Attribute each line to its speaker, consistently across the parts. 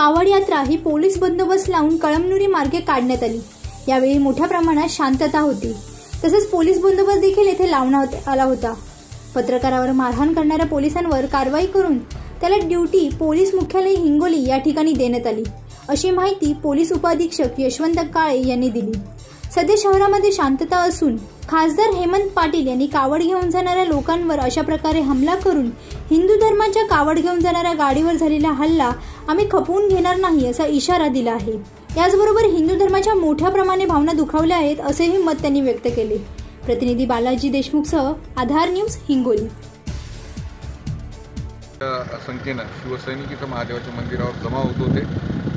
Speaker 1: कावड यात्रा ही पोलीस बंदोबस्त लावून कळमनुरी मार्गे काढण्यात आली. यावेळी मोठ्या प्रमाणात शांतता होती. तसेच पोलीस बंदोबस्त देखील येथे लावण्यात आला होता. पत्रकारावर मारहाण करणाऱ्या पोलिसांवर कारवाई करून त्याला ड्युटी पोलीस मुख्यालय हिंगोली या ठिकाणी देण्यात आली. अशी माहिती पोलीस उपाधीक्षक यशवंत काळे यांनी दिली. सध्या शहरामध्ये शांतता असून खासदार हेमंत पाटील यांनी कावड घेऊन जाणाऱ्या लोकांवर अशा प्रकारे हमला करून हिंदू धर्माच्या कावड घेऊन जाणाऱ्या गाडीवर झालेला हल्ला आम्ही खपवून घेणार नाही असा इशारा दिला आहे. याचबरोबर हिंदू धर्माच्या मोठ्या प्रमाणे भावना दुखावल्या आहेत असेही मत त्यांनी व्यक्त केले. प्रतिनिधी बालाजी देशमुखसह आधार न्यूज हिंगोली.
Speaker 2: संख्येनं शिवसैनिक इथं महादेवाच्या मंदिरावर जमा होत होते.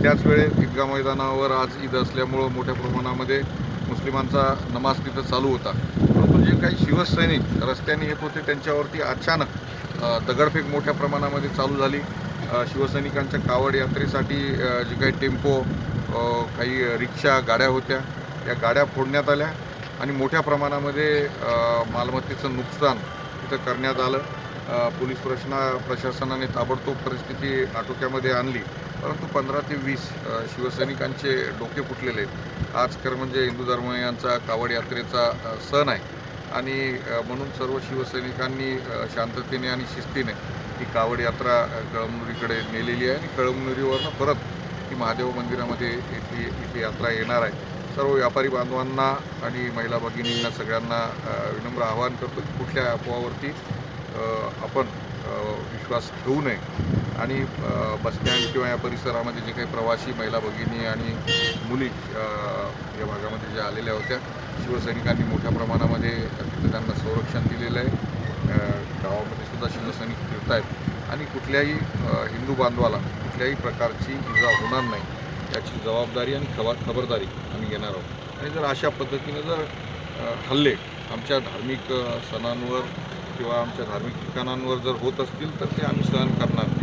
Speaker 2: त्याच वेळेस ईदगा मैदानावर आज ईद असल्यामुळं मोठ्या प्रमाणामध्ये मुस्लिमांचा नमाज तिथं चालू होता. परंतु जे काही शिवसैनिक रस्त्याने येत होते त्यांच्यावरती अचानक दगडफेक मोठ्या प्रमाणामध्ये चालू झाली. शिवसैनिकांच्या कावड यात्रेसाठी जे काही टेम्पो काही रिक्षा गाड्या होत्या या गाड्या फोडण्यात आल्या आणि मोठ्या प्रमाणामध्ये मालमत्तेचं नुकसान तिथं करण्यात आलं. पोलीस प्रश्न प्रशासनाने ताबडतोब परिस्थिती आटोक्यामध्ये आणली. परंतु पंधरा ते वीस शिवसैनिकांचे डोके फुटलेले आहेत. आज खरं म्हणजे हिंदू धर्मियांचा कावड यात्रेचा सण आहे. आणि म्हणून सर्व शिवसैनिकांनी शांततेने आणि शिस्तीने ही कावड यात्रा कळमनुरीकडे नेलेली आहे. आणि कळमनुरीवरनं परत ही महादेव मंदिरामध्ये इथे इथे यात्रा येणार आहे. सर्व व्यापारी बांधवांना आणि महिला भगिनींना सगळ्यांना विनम्र आवाहन करतो की कुठल्या अफवावरती आपण विश्वास ठेवू नये. आणि अ, बसस्टँड किंवा या परिसरामध्ये जे काही प्रवासी महिला भगिनी आणि मुली या भागामध्ये ज्या आलेल्या होत्या शिवसैनिकांनी मोठ्या प्रमाणामध्ये तिथे त्यांना संरक्षण दिलेलं आहे. गावामध्ये सुद्धा शिवसैनिक फिरत आहेत आणि कुठल्याही हिंदू बांधवाला कुठल्याही प्रकारची इजा होणार नाही याची जबाबदारी आणि खबर खबरदारी आम्ही घेणार आहोत. आणि जर अशा पद्धतीनं जर हल्ले आमच्या धार्मिक सणांवर किंवा आमच्या धार्मिक ठिकाणांवर जर होत असतील तर ते आम्ही सहन करणार नाही.